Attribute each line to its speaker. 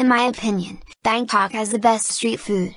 Speaker 1: In my opinion, Bangkok has the best street food,